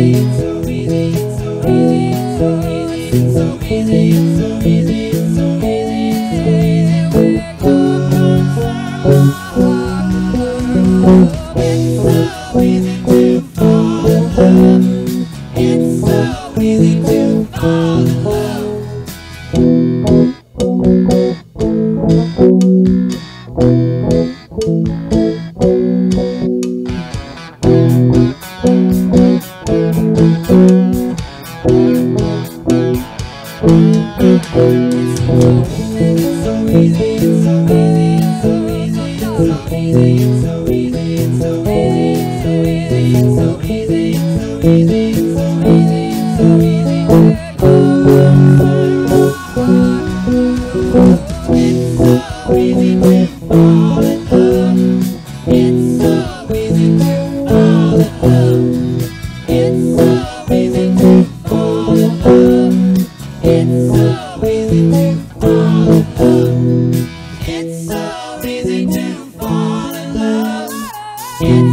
easy, so easy, so easy, so easy, so easy, so easy. It's so easy to fall in love. It's